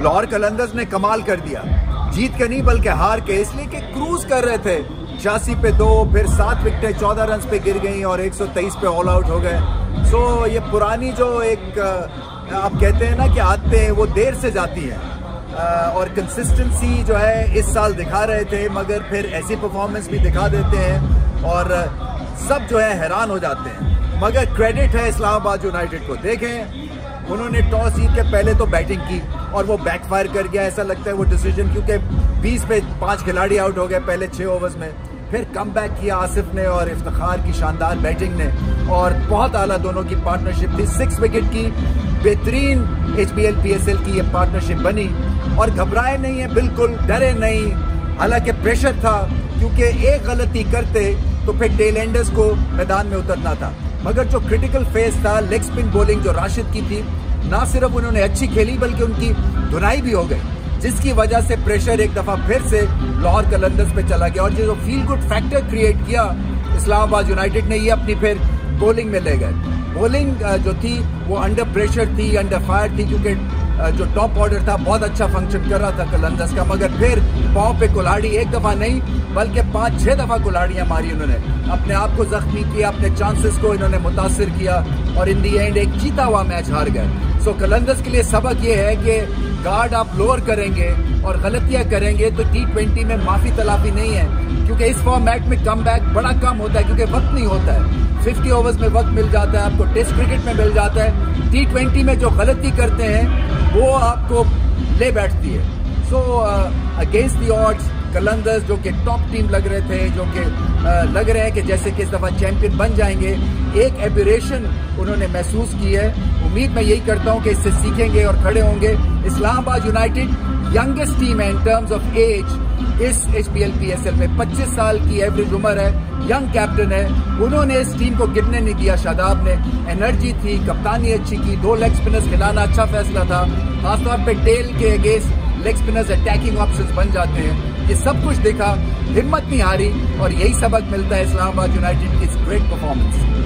लाहौर कलंदर्स ने कमाल कर दिया। जीत के नहीं, बल्कि हार के, इसलिए कि क्रूज कर रहे थे। छियासी पे दो, फिर सात विकटें चौदह रन पे गिर गई और 123 पे ऑल आउट हो गए। सो ये पुरानी जो एक आप कहते हैं ना कि आते हैं, वो देर से जाती हैं। और कंसिस्टेंसी जो है, इस साल दिखा रहे थे, मगर फिर ऐसी परफॉर्मेंस भी दिखा देते हैं और सब जो है हैरान हो जाते हैं। मगर क्रेडिट है इस्लामाबाद यूनाइटेड को। देखें, उन्होंने टॉस जीत के पहले तो बैटिंग की। और वो बैकफायर कर गया, ऐसा लगता है वो डिसीज़न क्योंकि 20 पे पाँच खिलाड़ी आउट हो गए पहले छह ओवर्स में। फिर कम बैक किया आसिफ ने और इफ्तार की शानदार बैटिंग ने। और बहुत आला दोनों की पार्टनरशिप थी। सिक्स विकेट की बेहतरीन H B L P S L की ये पार्टनरशिप बनी। और घबराए नहीं है, बिल्कुल डरे नहीं। हालाँकि प्रेशर था, क्योंकि एक गलती करते तो फिर टेलेंडर्स को मैदान में उतरना था। मगर जो क्रिटिकल फेस था लेग स्पिन बॉलिंग जो राशिद की थी ना सिर्फ़ उन्होंने अच्छी खेली, बल्कि उनकी धुनाई भी हो गई, जिसकी वजह से प्रेशर एक दफ़ा फिर से लाहौर कलंदर्स पे चला गया। और जो फील गुड फैक्टर क्रिएट किया, इस्लामाबाद यूनाइटेड ने ये अपनी फिर बॉलिंग में ले गए। बॉलिंग जो थी, वो अंडर प्रेशर थी अंडर फायर थी, क्योंकि जो टॉप ऑर्डर था, बहुत अच्छा फ़ंक्शन कर रहा था कलंदस का। मगर फिर पाँव पे कुल्हाड़ी एक दफ़ा नहीं, बल्कि पाँच छह दफ़ा कुल्हाड़ियाँ मारी उन्होंने। अपने आप को जख्मी किया, अपने चांसेस को इन्होंने मुतासर किया, और इन दी एंड एक जीता हुआ मैच हार गए। सो कलंदस के लिए सबक ये है कि गार्ड आप लोअर करेंगे और गलतियाँ करेंगे तो टी ट्वेंटी में माफ़ी तलाफी नहीं है। क्योंकि इस फॉर्मेट में कम बड़ा कम होता है क्योंकि वक्त नहीं होता है। फिफ्टी ओवर्स में वक्त मिल जाता है आपको टेस्ट क्रिकेट में मिल जाता है। टी ट्वेंटी में जो गलती करते हैं वो आपको ले बैठती है। So against the odds Qalandars जो कि टॉप टीम लग रहे थे जो कि uh, लग रहे हैं कि जैसे कि इस दफ़ा चैंपियन बन जाएँगे एक एबिरेशन उन्होंने महसूस की है। उम्मीद मैं यही करता हूँ कि इससे सीखेंगे और खड़े होंगे। इस्लामाबाद यूनाइटेड यंगेस्ट टीम है इन टर्म्स ऑफ़ एज इस H B L P S L में। 25 साल की एवरेज उम्र है यंग कैप्टन है। उन्होंने इस टीम को गिरने नहीं दिया शादाब ने। एनर्जी थी, कप्तानी अच्छी की, दो लेग स्पिनर्स खिलाना अच्छा फैसला था। खासतौर पर टेल के against leg spinners attacking options बन जाते हैं। ये सब कुछ देखा, हिम्मत नहीं हारी और यही सबक मिलता है इस्लामाबाद यूनाइटेड की ग्रेट परफॉर्मेंस